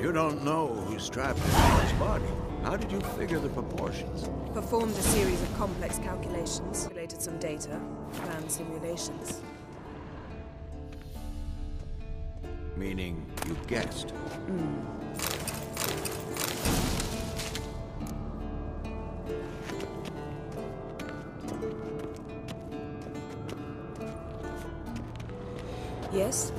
You don't know who's trapped in his body. How did you figure the proportions? Performed a series of complex calculations, related some data, ran simulations. Meaning you guessed. Yes?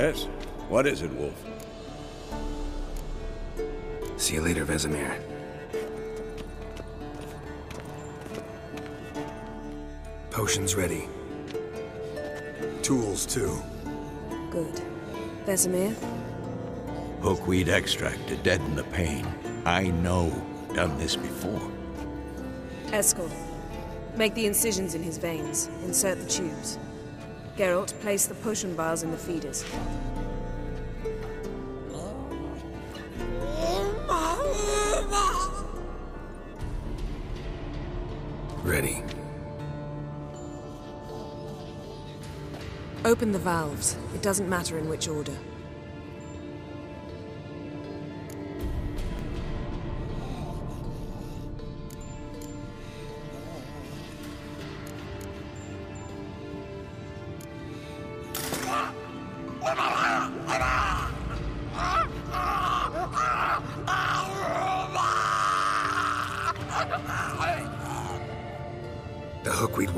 Yes? What is it, Wolf? See you later, Vesemir. Potions ready. Tools, too. Good. Vesemir? Hookweed extract to deaden the pain. I know. Done this before. Eskel. Make the incisions in his veins. Insert the tubes. Geralt, place the potion vials in the feeders. Ready. Open the valves. It doesn't matter in which order.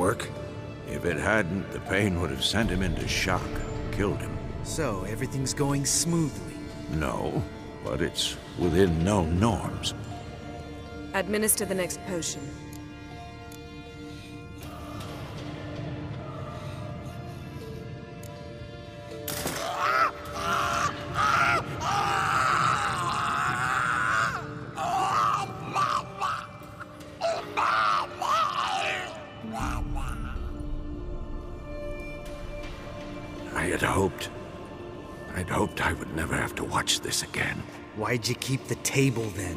Work? If it hadn't, the pain would have sent him into shock, killed him. So, everything's going smoothly. No, but it's within known norms. Administer the next potion. I had hoped. I'd hoped I would never have to watch this again. Why'd you keep the table then?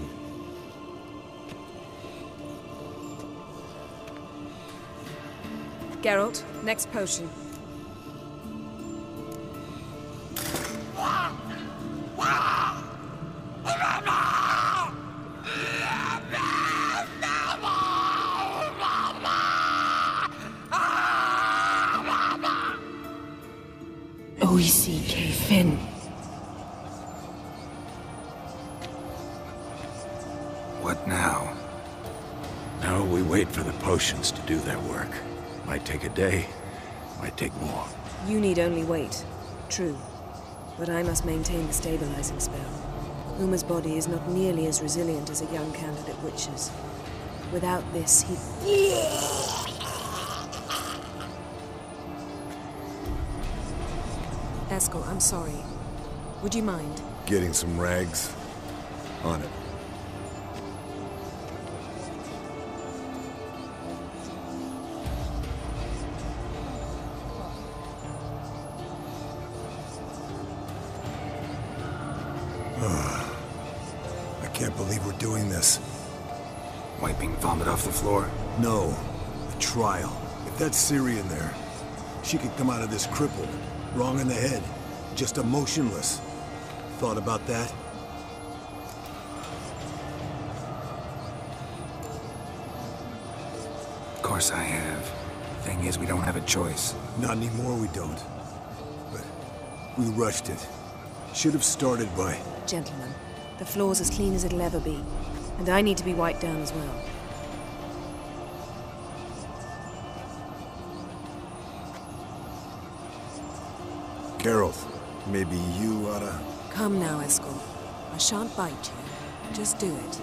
Geralt, next potion. OECK Finn. What now? Now we wait for the potions to do their work. Might take a day, might take more. You need only wait. True. But I must maintain the stabilizing spell. Uma's body is not nearly as resilient as a young candidate witcher's. Without this, he... Eskel, I'm sorry. Would you mind? Getting some rags. On it. I can't believe we're doing this. Wiping vomit off the floor? No. A trial. If that's Ciri in there, she could come out of this crippled, wrong in the head, just emotionless. Thought about that? Of course I have. Thing is, we don't have a choice. Not anymore, we don't. But we rushed it. Should have started by... Gentlemen, the floor's as clean as it'll ever be. And I need to be wiped down as well. Geralt, maybe you oughta... Come now, Eskel. I shan't bite you. Just do it.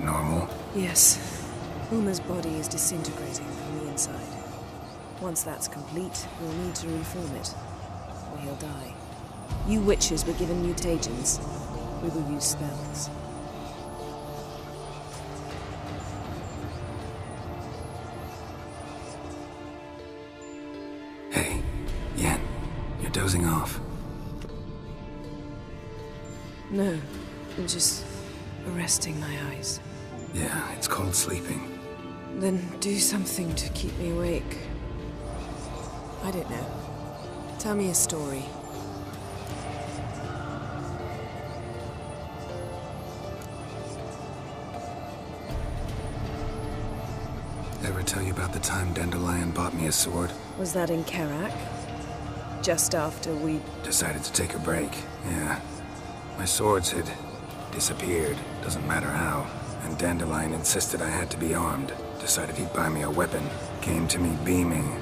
That normal? Yes. Uma's body is disintegrating from the inside. Once that's complete, we'll need to reform it, or he'll die. You witchers were given mutagens. We will use spells. Hey, Yen, you're dozing off. No, I'm just arresting my eyes. Yeah, it's called sleeping. Then do something to keep me awake. I don't know. Tell me a story. Ever tell you about the time Dandelion bought me a sword? Was that in Kerack? Just after we... Decided to take a break, yeah. My swords had disappeared, doesn't matter how. And Dandelion insisted I had to be armed. Decided he'd buy me a weapon. Came to me beaming.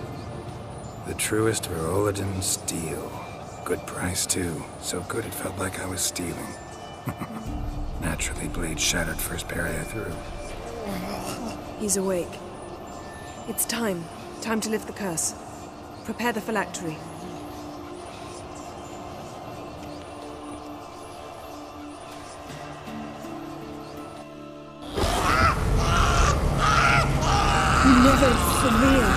The truest Viroledan steel. Good price, too. So good it felt like I was stealing. Naturally, blade shattered first parry I threw. He's awake. It's time. Time to lift the curse. Prepare the phylactery. Never severe.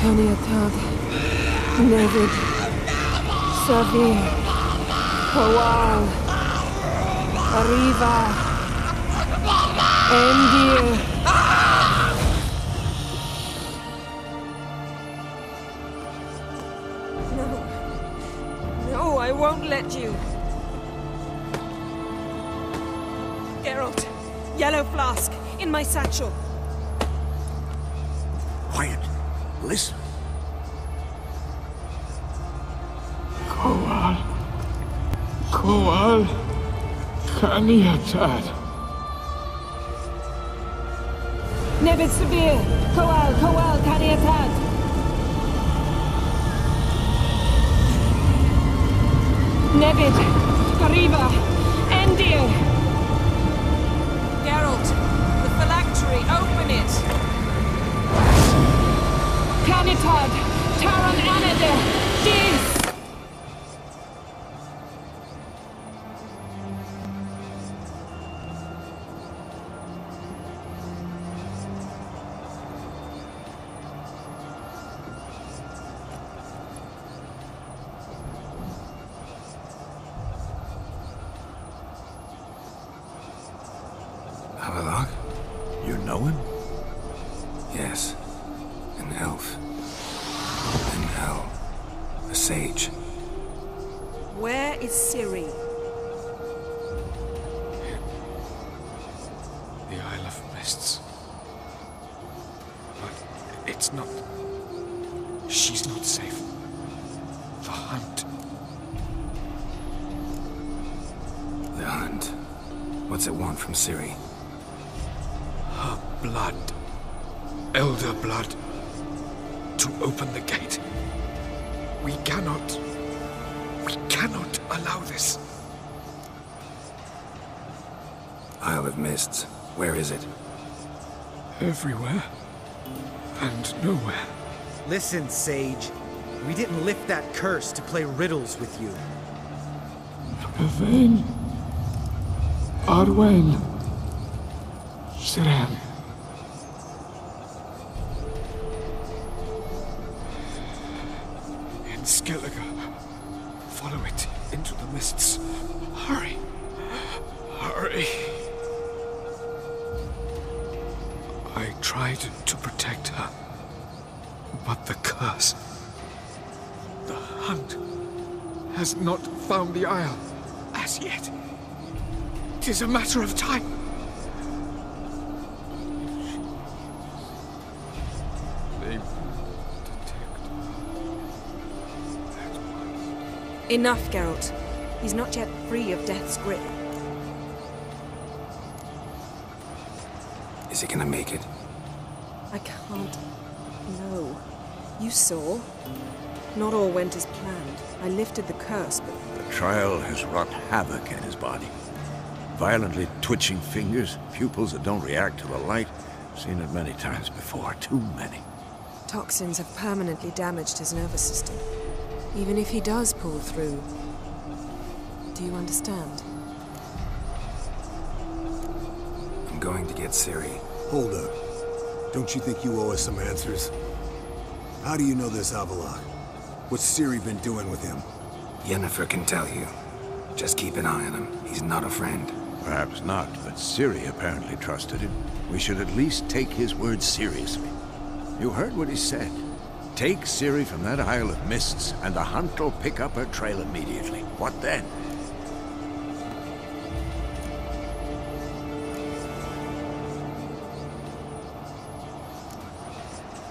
Kaniatad. Nevid. Savir. Kowal. Arriva. Endir. No. No, I won't let you. Geralt, yellow flask, in my satchel. Quiet. Listen. Koal. Koal. Kaniatad. Nevid severe. Kowal. Kowal. Kaniatad. Nevid. Arriva. Open it. Kanitad. Taran You know him? Yes. An elf. An hell. A sage. Where is Ciri? The Isle of Mists. But it's not. She's not safe. The hunt. The hunt. What's it want from Ciri? Her blood. Elder blood. To open the gate. We cannot. We cannot allow this. Isle of Mists. Where is it? Everywhere. And nowhere. Listen, Sage. We didn't lift that curse to play riddles with you. Yvain. Arwen. Siren. Tried to protect her. But the curse. The hunt has not found the Isle as yet. It is a matter of time. They will detect at once. Enough, Geralt. He's not yet free of death's grip. Is he gonna make it? I can't. No. You saw? Not all went as planned. I lifted the curse, but The trial has wrought havoc in his body. Violently twitching fingers, pupils that don't react to the light. Seen it many times before, too many. toxins have permanently damaged his nervous system. Even if he does pull through. Do you understand? I'm going to get Ciri. Hold up. Don't you think you owe us some answers? How do you know this Avallac'h? What's Ciri been doing with him? Yennefer can tell you. Just keep an eye on him. He's not a friend. Perhaps not, but Ciri apparently trusted him. We should at least take his words seriously. You heard what he said. Take Ciri from that Isle of Mists, and the hunt will pick up her trail immediately. What then?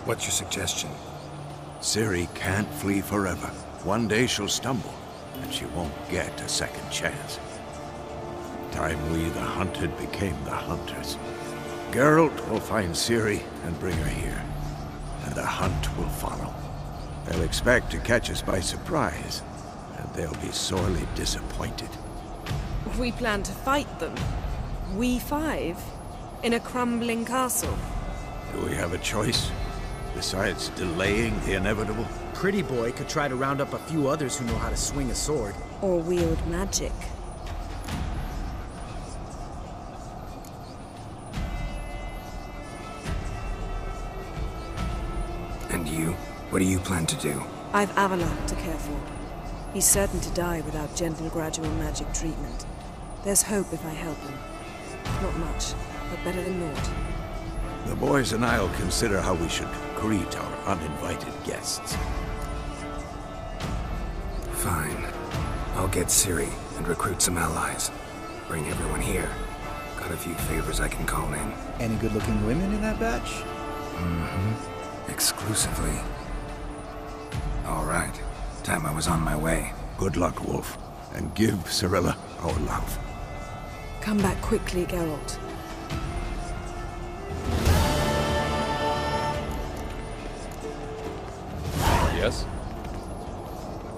What's your suggestion? Ciri can't flee forever. One day she'll stumble, and she won't get a second chance. Time we, the hunted, became the hunters. Geralt will find Ciri and bring her here, and the hunt will follow. They'll expect to catch us by surprise, and they'll be sorely disappointed. We plan to fight them. We five? In a crumbling castle? Do we have a choice? Besides delaying the inevitable? Pretty Boy could try to round up a few others who know how to swing a sword. Or wield magic? And you? What do you plan to do? I've Avallac'h to care for. He's certain to die without gentle, gradual magic treatment. There's hope if I help him. Not much, but better than naught. The boys and I'll consider how we should greet our uninvited guests. Fine. I'll get Ciri and recruit some allies. Bring everyone here. Got a few favors I can call in. Any good looking women in that batch? Mm-hmm. Exclusively. All right. Time I was on my way. Good luck, Wolf. And give Cirilla our love. Come back quickly, Geralt. Yes?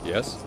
Yes?